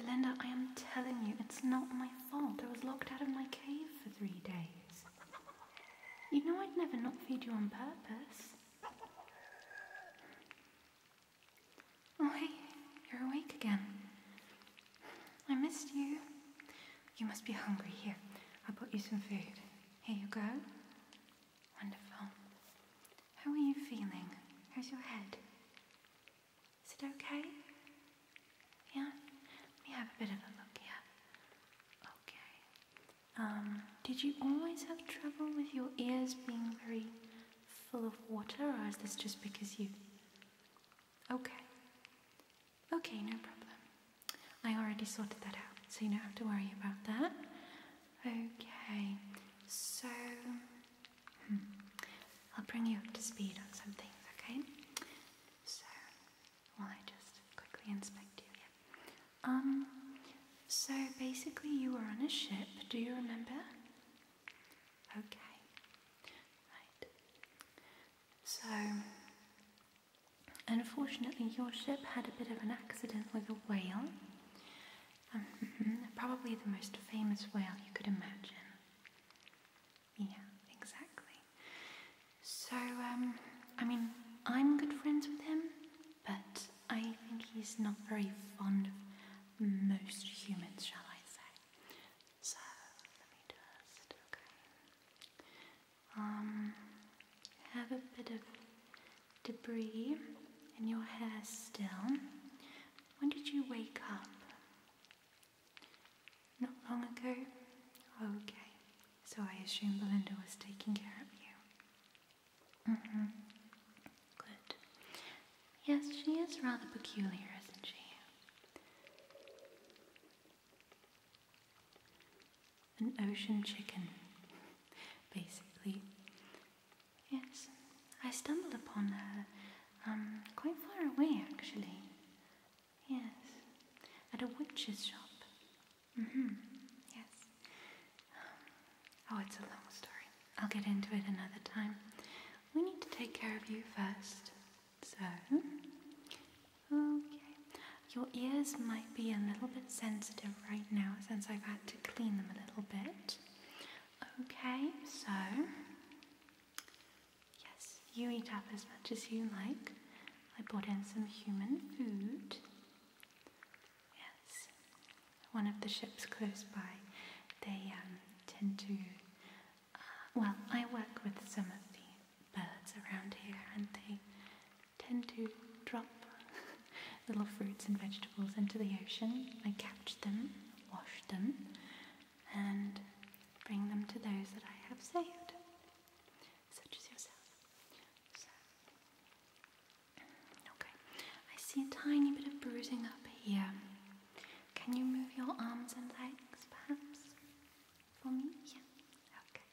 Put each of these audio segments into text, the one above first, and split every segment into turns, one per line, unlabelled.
Belinda, I am telling you, it's not my fault. I was locked out of my cave for three days. You know I'd never not feed you on purpose. Oh, hey, you're awake again. I missed you. You must be hungry. Here, I brought you some food. Here you go. Wonderful. How are you feeling? How's your head? Is it okay? Yeah? Have a bit of a look here. Okay. Um, did you always have trouble with your ears being very full of water, or is this just because you. Okay. Okay, no problem. I already sorted that out, so you don't have to worry about that. Okay, so hmm, I'll bring you up to speed on some things, okay? So, while I just quickly inspect. Um, so basically, you were on a ship, do you remember? Okay, right. So, unfortunately, your ship had a bit of an accident with a whale. Um, probably the most famous whale you could imagine. Yeah, exactly. So, um, I mean, I'm good friends with him, but I think he's not very fond of most humans, shall I say. So, let me just, okay. Um, have a bit of debris in your hair still. When did you wake up? Not long ago? Okay. So I assume Belinda was taking care of you. Mm-hmm. Good. Yes, she is rather peculiar, isn't she? An ocean chicken, basically. Yes, I stumbled upon her um, quite far away, actually. Yes, at a witch's shop. Mm-hmm. Yes. Oh, it's a long story. I'll get into it another time. We need to take care of you first. So, okay. Your ears might be a little bit sensitive right now since I've had to clean them a little bit. Okay, so, yes, you eat up as much as you like. I brought in some human food. Yes, one of the ships close by, they um, tend to. Uh, well, I work with some of the birds around here, and they tend to little fruits and vegetables into the ocean. I catch them, wash them, and bring them to those that I have saved, such as yourself. So, okay, I see a tiny bit of bruising up here. Can you move your arms and legs, perhaps, for me? Yeah. Okay.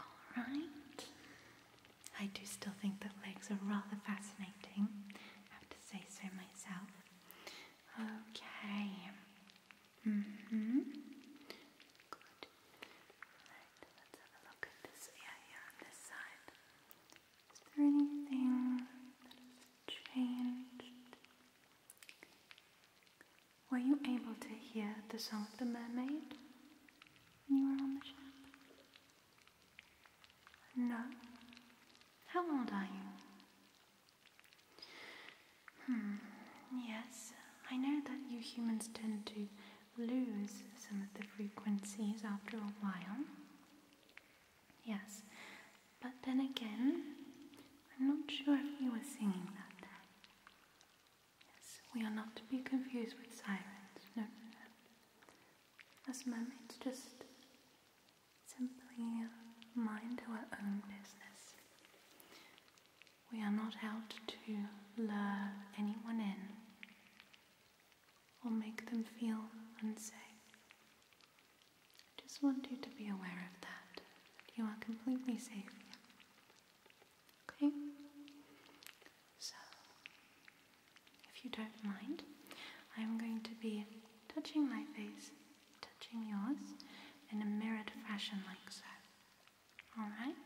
All right. I do still think that legs are rather fascinating. I have to say so myself. Okay. Mm-hmm. Good. Right, let's have a look at this area on this side. Is there anything that has changed? Were you able to hear the song of the mermaid when you were on the ship? No. How old are you? Hmm, yes, I know that you humans tend to lose some of the frequencies after a while. Yes, but then again, I'm not sure if you were singing that we are not to be confused with sirens. No, no, no. Mermaids just simply mind our own business. We are not out to lure anyone in or make them feel unsafe. I just want you to be aware of that, that you are completely safe. Okay? If you don't mind, I am going to be touching my face, touching yours, in a mirrored fashion like so. Alright?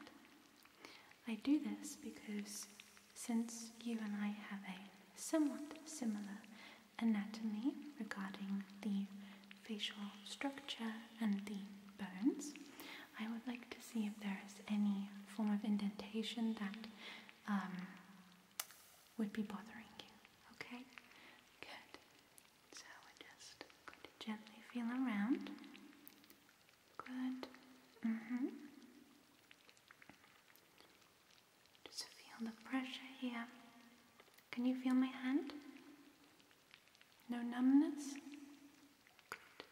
I do this because since you and I have a somewhat similar anatomy regarding regarding the facial structure and the bones. I would like to see if there is any form of indentation that um, would be bothering you. Okay? Good. So we're just going to gently feel around. Good. Mm-hmm. Just feel the pressure here. Can you feel my hand? No numbness? Good.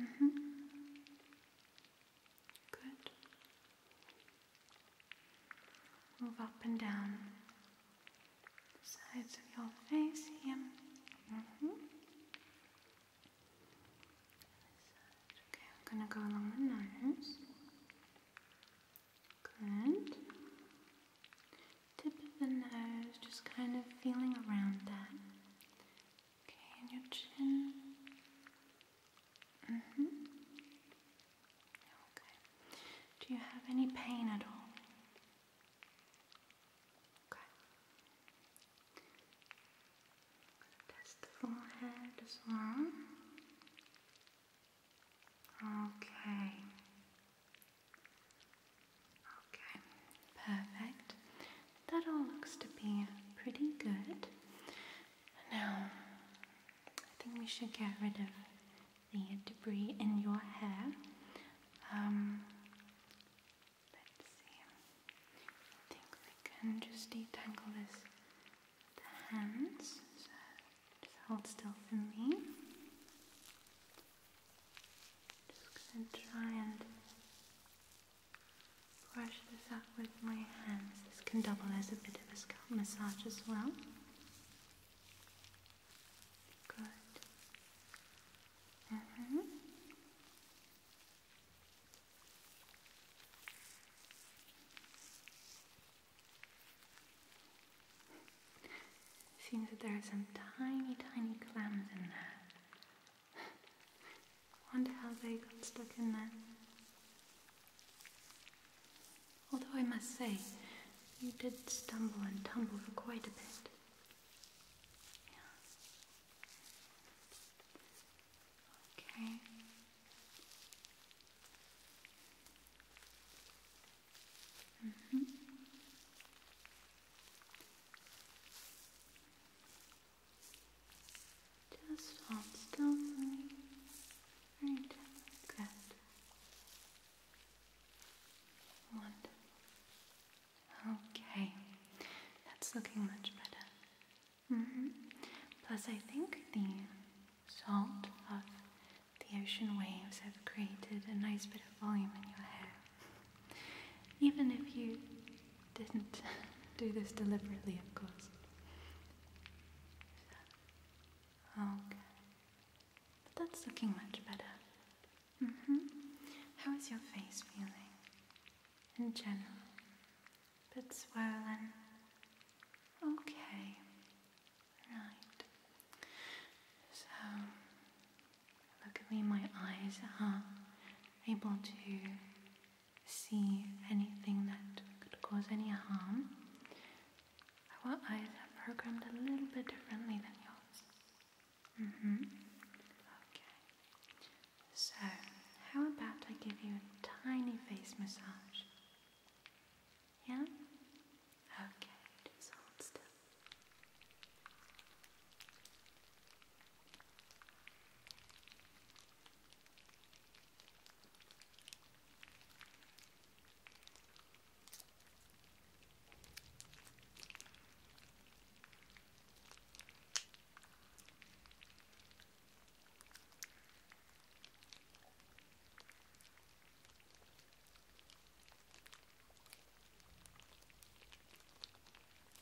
Mm-hmm. Good. Move up and down the sides of your face here. Mm-hmm. Okay, I'm gonna go along the nose. Good. Tip of the nose, just kind of feeling around that. Okay, and your chin. Mm-hmm. Okay. Do you have any pain at all? Okay. Test the forehead as well. Okay. Okay, perfect. That all looks to be pretty good. Now, I think we should get rid of the debris in your hair. Um, let's see. I think we can just detangle this with the hands. So just hold still for me. Just gonna try and brush this up with my hands. Can double as a bit of a scalp massage as well. Good. Mm-hmm. Seems that there are some tiny, tiny clams in there. Wonder how they got stuck in there. Although I must say, you did stumble and tumble for quite a bit. Yeah. Okay. Mm-hmm. Just hold still for me. Very gently. Good. Wonderful. Okay, that's looking much better. hmm Plus, I think the salt of the ocean waves have created a nice bit of volume in your hair. Even if you didn't do this deliberately, of course. Okay. But that's looking much better. Mm hmm. How is your face feeling? In general? A Bit swollen? Okay. Right. So, my eyes are able to see anything that could cause any harm. Our eyes are programmed a little bit differently than yours. Mm-hmm. Okay. So, how about I give you a tiny face massage? Yeah? Okay, just hold still.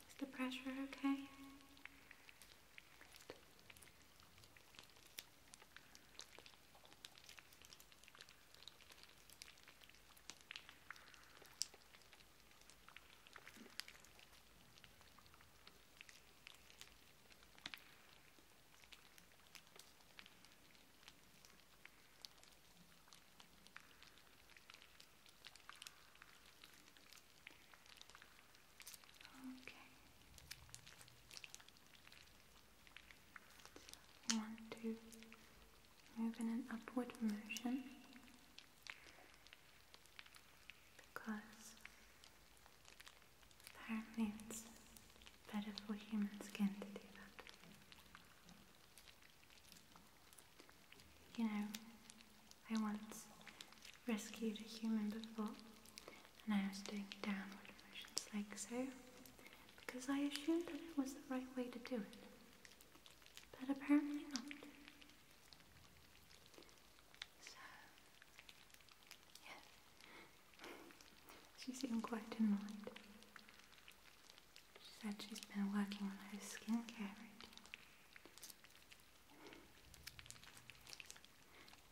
Is the pressure okay? Okay. Move in an upward motion because apparently it's better for human skin to do that. You know, I once rescued a human before and I was doing downward motions like so because I assumed that it was the right way to do it. But apparently not. She seemed quite annoyed. She said she's been working on her skincare routine.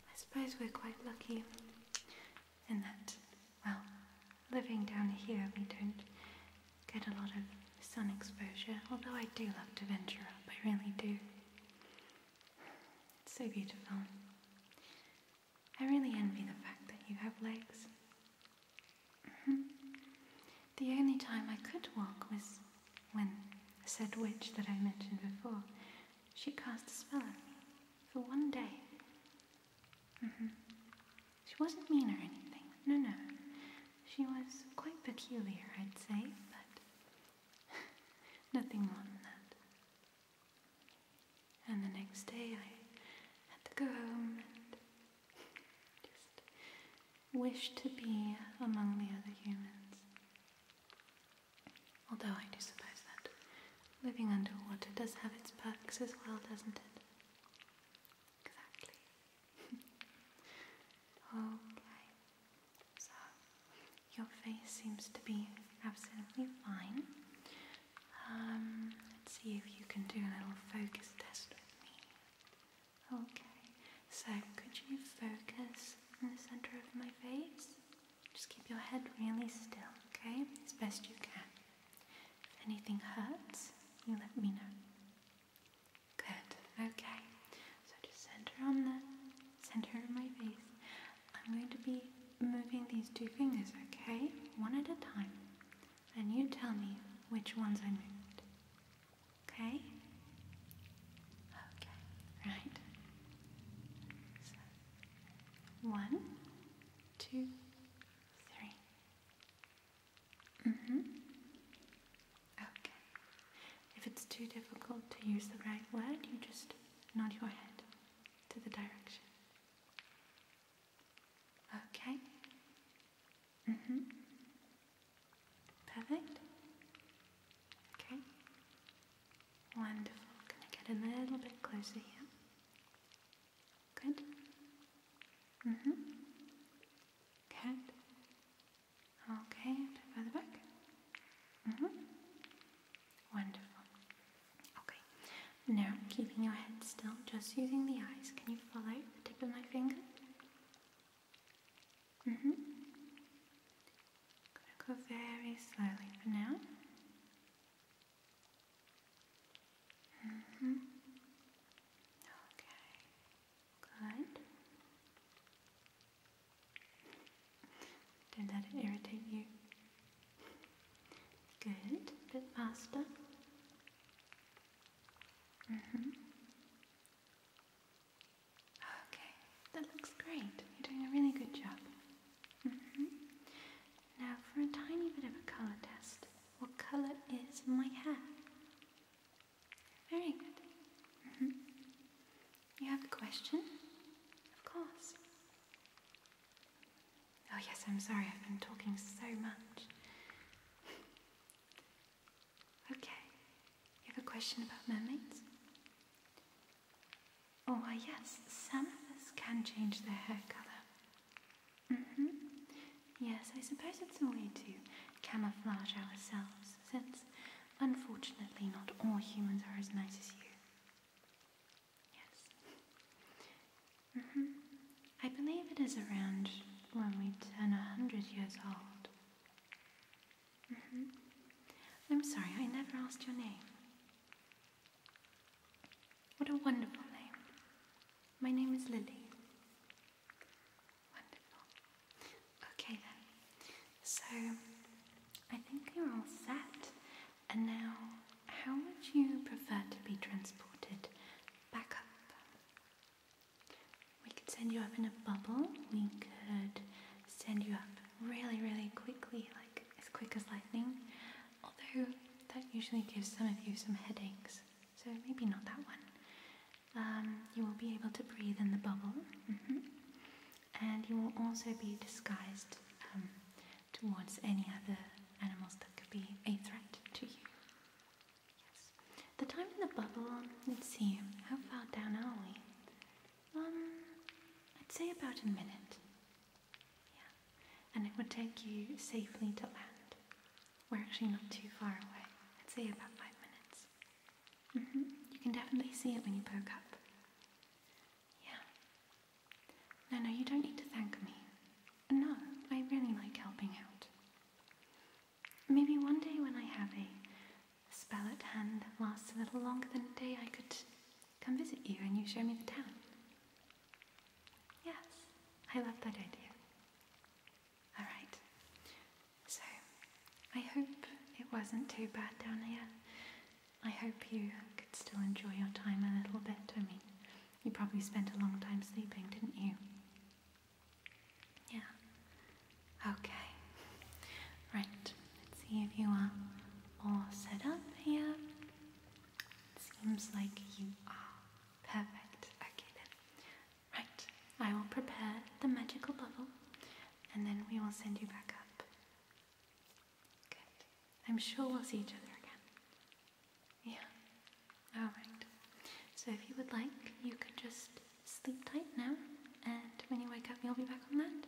I suppose we're quite lucky in that, well, living down here we don't get a lot of sun exposure, although I do love to venture up, I really do. It's so beautiful. I really envy the fact that you have legs. Mhm. The only time I could walk was when said witch that I mentioned before, she cast a spell on me for one day. Mhm. She wasn't mean or anything. No, no. She was quite peculiar, I'd say, but nothing more than that. And the next day I had to go home and just wish to be among the other humans. Although I do suppose that living underwater does have its perks as well, doesn't it? Exactly. okay. So, your face seems to be absolutely fine. Um, let's see if you can do a little focus test with me. Okay, so could you focus in the center of my face? Just keep your head really still, okay? As best you can. If anything hurts, you let me know. Good, okay. So just center on the center of my face. I'm going to be moving these two fingers, okay? One at a time. And you tell me which ones I moved. Okay? Okay, right. So, one, two, three. Mm-hmm. Okay. If it's too difficult to use the right word, you just nod your head to the direction. Okay? Mm-hmm. Perfect? Okay. Wonderful. Gonna get a little bit closer here. Good. Mm-hmm. Good. Okay, a bit further back. Mm-hmm. Wonderful. Okay. Now, keeping your head still, just using the eyes. Can you follow the tip of my finger? Mm-hmm. Gonna go very slowly for now. Mm-hmm. Okay. Good. Don't let it irritate you. Good. A bit faster. Mm-hmm. Okay, that looks great. You're doing a really good job. Mm-hmm. Now for a tiny bit of a color test. What color is my hair? Very good. Mm-hmm. You have a question? Of course. Oh yes, I'm sorry, I've been talking so much. Okay. You have a question about mermaids? Oh, uh, yes, some of us can change their hair color. Mm-hmm. Yes, I suppose it's a way to camouflage ourselves, since unfortunately not all humans are as nice as you. Yes. Mm-hmm. I believe it is around when we turn a hundred years old. Mm-hmm. I'm sorry, I never asked your name. What a wonderful name. My name is Lily. Wonderful. Okay then. So, I think you're all set. And now, how would you prefer to be transported back up? We could send you up in a bubble. We could send you up really, really quickly, like as quick as lightning. Although that usually gives some of you some headaches, so maybe not that one. Um, you will be able to breathe in the bubble, hmm and you will also be disguised um, towards any other animals that could be a threat to you. Yes. The time in the bubble, let's see, how far down are we? Um, I'd say about a minute. And it would take you safely to land. We're actually not too far away. I'd say about five minutes. hmm You can definitely see it when you poke up. Yeah. No, no, you don't need to thank me. No, I really like helping out. Maybe one day when I have a spell at hand that lasts a little longer than a day, I could come visit you and you show me the town. Yes, I love that idea. Alright, so I hope it wasn't too bad down here. I hope you could still enjoy your time a little bit. I mean, you probably spent a long time sleeping, didn't you? Yeah. Okay. Right. Let's see if you are all set up here. Seems like you are. Perfect. Okay then. Right. I will prepare the magical bubble and then we will send you back. I'm sure we'll see each other again. Yeah. Alright. So if you would like, you could just sleep tight now and when you wake up you'll be back on land.